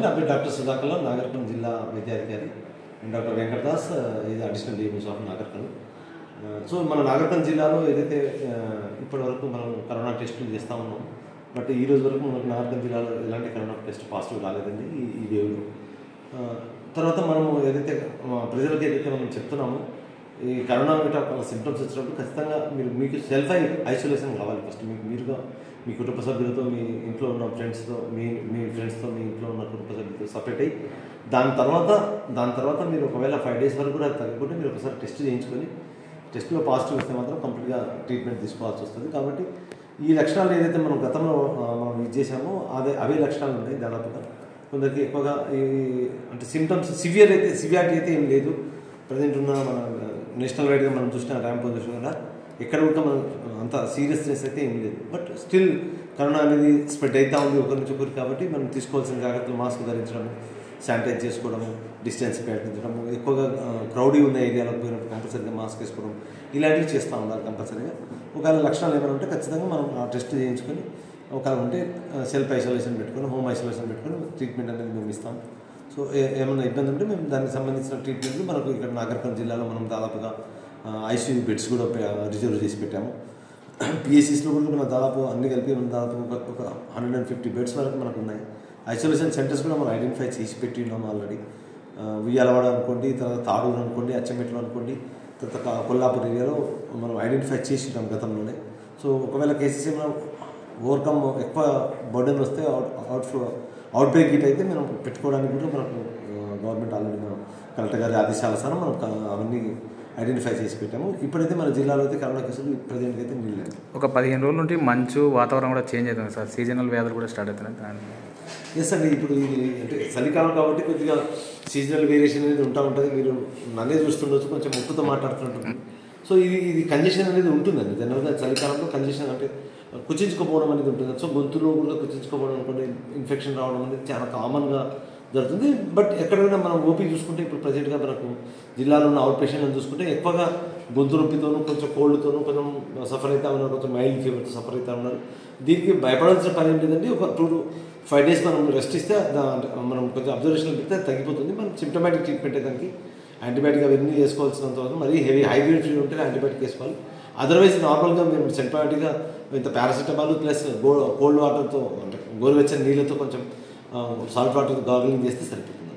Doctor సుధాకర్లో నాగర్కల్ జిల్లా వైద్యాధికారి and doctor Venkatadas ఇది additional DMS of Nagarkurnool so మన నాగర్కల్ జిల్లాలో ఏదైతే ఇప్పటివరకు ఇప్పటి వరకు మనం కరోనా టెస్టులు చేస్తూ ఉన్నాం బట్ ఈ రోజు వరకు మనకు నాగర్కల్ జిల్లాలో ఎలాంటి కరోనా టెస్ట్ పాజిటివ్ రాలేదండి ఈ వేవ్లో. తర్వాత మనము ఏదైతే ఆ, ప్రజలకు ఏదైతే మనం చెప్తున్నామో ఈ కరోనా సిమ్టమ్స్ వచ్చినప్పుడు ఖచ్చితంగా మీరు మీకు సెల్ఫ్ ఐ ఐసోలేషన్ కావాలి ఫస్ట్ మీకు మీరుగా మీ కుటుంబ సభ్యులతో మీ ఇంట్లో ఉన్న ఫ్రెండ్స్తో మీ మీ ఫ్రెండ్స్తో మీ ఇంట్లో సపరేట్ అయ్యి. దాని తర్వాత దాని తర్వాత మీరు ఒకవేళ ఫైవ్ డేస్ వరకు కూడా అది తగ్గకుంటే మీరు ఒకసారి టెస్ట్ చేయించుకొని టెస్ట్లో పాజిటివ్ వస్తే మాత్రం కంప్లీట్గా ట్రీట్మెంట్ తీసుకోవాల్సి వస్తుంది. కాబట్టి ఈ లక్షణాలు ఏదైతే మనం గతంలో మనం ఇది చేసామో అదే అవే లక్షణాలు ఉన్నాయి దాదాపుగా. కొందరికి ఎక్కువగా ఈ అంటే సిమ్టమ్స్ సివియర్ అయితే సివియారిటీ అయితే ఏం లేదు. ప్రజెంట్ ఉన్న మన నేషనల్ వైడ్గా మనం చూసిన ర్యాంప్ పొజిషన్ కూడా ఎక్కడ కూడా మనం అంత సీరియస్నెస్ అయితే ఏం లేదు. బట్ స్టిల్ కరోనా అనేది స్ప్రెడ్ అవుతూ ఉంది ఒకరి నుంచి ఒకరికి కాబట్టి మనం తీసుకోవాల్సిన జాగ్రత్తలు మాస్క్ ధరించడం శానిటైజ్ చేసుకోవడము డిస్టెన్స్ పాటించడము ఎక్కువగా క్రౌడీ ఉన్న ఏరియాలోకి పోయినప్పుడు కంపల్సరీగా మాస్క్ వేసుకోవడం ఇలాంటివి చేస్తూ ఉండాలి కంపల్సరీగా. ఒకవేళ లక్షణాలు ఏమైనా ఉంటే ఖచ్చితంగా మనం ఆ టెస్ట్ చేయించుకొని ఒకవేళ ఉంటే సెల్ఫ్ ఐసోలేషన్ పెట్టుకొని హోమ్ ఐసోలేషన్ పెట్టుకొని ట్రీట్మెంట్ అనేది మేము ఇస్తాం. సో ఏమైనా ఇబ్బంది ఉంటే మేము దానికి సంబంధించిన ట్రీట్మెంట్లు మనకు ఇక్కడ నాగర్కల్ జిల్లాలో మనం దాదాపుగా ఐసీయూ బెడ్స్ కూడా రిజర్వ్ చేసి పెట్టాము. పిఎస్సీస్లో కూడా మనం దాదాపు అన్ని కలిపి మనం దాదాపు ఒక ఒక హండ్రెడ్ అండ్ ఫిఫ్టీ బెడ్స్ వరకు మనకు ఉన్నాయి. ఐసోలేషన్ సెంటర్స్ కూడా మనం ఐడెంటిఫై చేసి పెట్టి ఆల్రెడీ ఉయ్యాలవాడ అనుకోండి తర్వాత తాడూరు అనుకోండి అచ్చమెట్లు అనుకోండి తర్వాత కొల్లాపూర్ ఏరియాలో మనం ఐడెంటిఫై చేసి ఉంటాం గతంలోనే. సో ఒకవేళ కేసెస్ ఏమైనా ఓవర్కమ్ ఎక్కువ బర్డెన్ వస్తే out outflow outbreak గిట్ అయితే మనం పెట్టుకోవడానికి కూడా మనకు గవర్నమెంట్ ఆల్రెడీ మనం కలెక్టర్ గారి ఆదేశానుసారం మనం అవన్నీ ఐడెంటిఫై చేసి పెట్టాము. ఇప్పుడైతే మన జిల్లాలో అయితే కరోనా కేసులు ప్రజెంట్గా అయితే నిల్లేదు ఒక పదిహేను రోజుల నుండి మంచు వాతావరణం కూడా చేంజ్ అవుతుంది సార్. సీజనల్ వ్యాధులు కూడా స్టార్ట్ అవుతున్నాయి. ఎస్ అండి ఇప్పుడు ఇది అంటే చలికాలం కాబట్టి కొద్దిగా సీజనల్ వేరియేషన్ అనేది ఉంటా ఉంటుంది. మీరు నన్నే చూస్తుండొచ్చు కొంచెం ముక్కుతో మాట్లాడుతుంటుంది. సో ఇది ఇది కంజెషన్ అనేది ఉంటుందండి. జనరల్గా చలికాలంలో కంజెషన్ అంటే కుచించుకోపోవడం అనేది ఉంటుంది. సో గొంతులో కూడా కుచించుకోపోవడం అనుకోండి ఇన్ఫెక్షన్ రావడం అనేది చాలా కామన్గా జరుగుతుంది. బట్ ఎక్కడైనా మనం ఓపీ చూసుకుంటే ఇప్పుడు ప్రజెంట్గా మనకు జిల్లాలో ఉన్న అవుట్ పేషెంట్లను చూసుకుంటే ఎక్కువగా గొంతు నొప్పితోనూ కొంచెం కోల్డ్తోనూ కొంచెం సఫర్ అవుతా ఉన్నారు. కొంచెం మైల్డ్ ఫీవర్తో సఫర్ అవుతా ఉన్నారు. దీనికి భయపడాల్సిన పని ఏం లేదండి. ఒక టూ ఫైవ్ డేస్ మనం రెస్ట్ ఇస్తే మనం కొంచెం అబ్జర్వేషన్ పెడితే తగ్గిపోతుంది. మనం సిమ్టమాటిక్ ట్రీట్మెంట్ దానికి యాంటీబయాటిక్ అవన్నీ వేసుకోవాల్సినంత వరకు మరి హెవీ హైగ్రేడ్ ఫీవర్ ఉంటే యాంటీబయాటిక్ వేసుకోవాలి. అదర్వైజ్ నార్మల్గా మేము సింటమాటిక్గా ఇంత పారాసిటమాల్ ప్లస్ గో కోల్డ్ వాటర్తో అంటే గోరువెచ్చని నీళ్ళతో కొంచెం సాల్ట్ వాటర్ గార్గిలింగ్ చేస్తే సరిపోతుంది.